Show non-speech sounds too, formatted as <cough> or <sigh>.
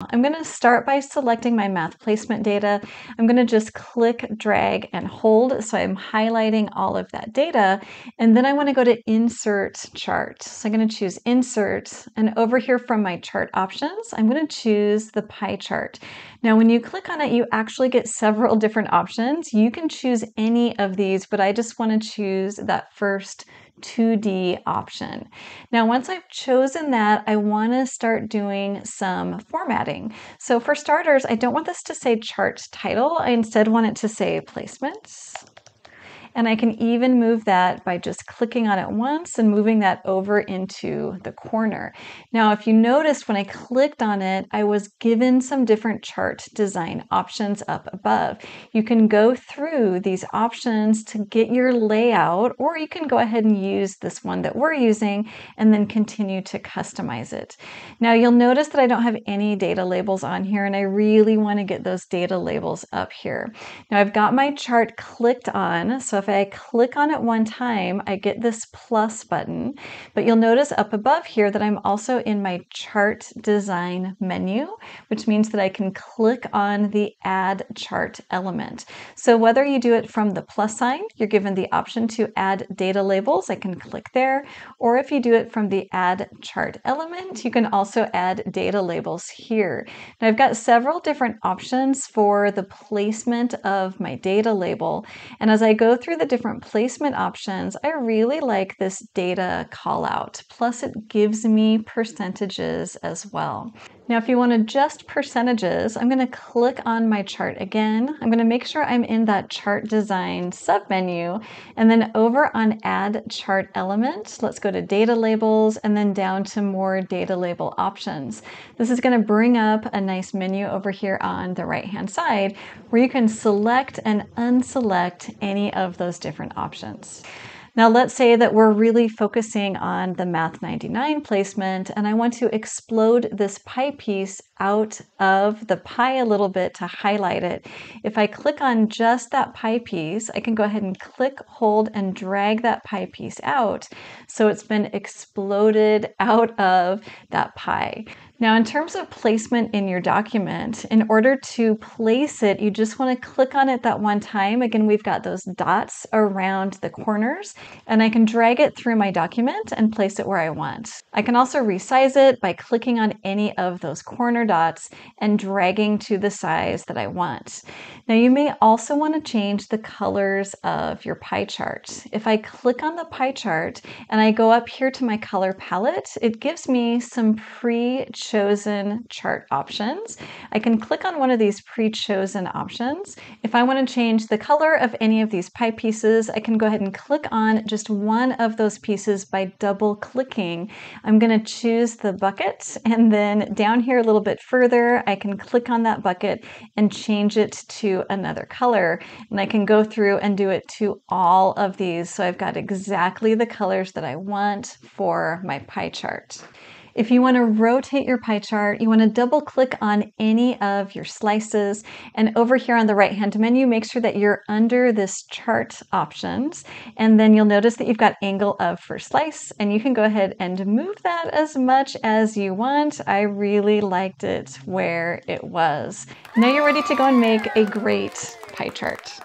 I'm going to start by selecting my math placement data. I'm going to just click, drag, and hold. So I'm highlighting all of that data. And then I want to go to Insert Chart. So I'm going to choose Insert. And over here from my chart options, I'm going to choose the pie chart. Now, when you click on it, you actually get several different options. You can choose any of these, but I just want to choose that first 2D option. Now, once I've chosen that, I want to start doing some formatting. So for starters, I don't want this to say chart title. I instead want it to say placements. And I can even move that by just clicking on it once and moving that over into the corner. Now, if you noticed when I clicked on it, I was given some different chart design options up above. You can go through these options to get your layout, or you can go ahead and use this one that we're using and then continue to customize it. Now, you'll notice that I don't have any data labels on here, and I really want to get those data labels up here. Now, I've got my chart clicked on, so if if I click on it one time, I get this plus button, but you'll notice up above here that I'm also in my chart design menu, which means that I can click on the add chart element. So whether you do it from the plus sign, you're given the option to add data labels, I can click there, or if you do it from the add chart element, you can also add data labels here. Now I've got several different options for the placement of my data label, and as I go through the different placement options, I really like this data callout. Plus it gives me percentages as well. Now, if you want to adjust percentages, I'm going to click on my chart again. I'm going to make sure I'm in that chart design submenu and then over on add chart element, let's go to data labels and then down to more data label options. This is going to bring up a nice menu over here on the right hand side where you can select and unselect any of those different options. Now let's say that we're really focusing on the Math 99 placement and I want to explode this pie piece out of the pie a little bit to highlight it. If I click on just that pie piece, I can go ahead and click, hold, and drag that pie piece out so it's been exploded <laughs> out of that pie. Now, in terms of placement in your document, in order to place it, you just want to click on it that one time. Again, we've got those dots around the corners, and I can drag it through my document and place it where I want. I can also resize it by clicking on any of those corner dots and dragging to the size that I want. Now, you may also want to change the colors of your pie chart. If I click on the pie chart and I go up here to my color palette, it gives me some pre chosen chart options. I can click on one of these pre-chosen options. If I want to change the color of any of these pie pieces, I can go ahead and click on just one of those pieces by double clicking. I'm going to choose the bucket and then down here a little bit further, I can click on that bucket and change it to another color. And I can go through and do it to all of these. So I've got exactly the colors that I want for my pie chart. If you want to rotate your pie chart, you want to double click on any of your slices and over here on the right hand menu, make sure that you're under this chart options and then you'll notice that you've got angle of for slice and you can go ahead and move that as much as you want. I really liked it where it was. Now you're ready to go and make a great pie chart.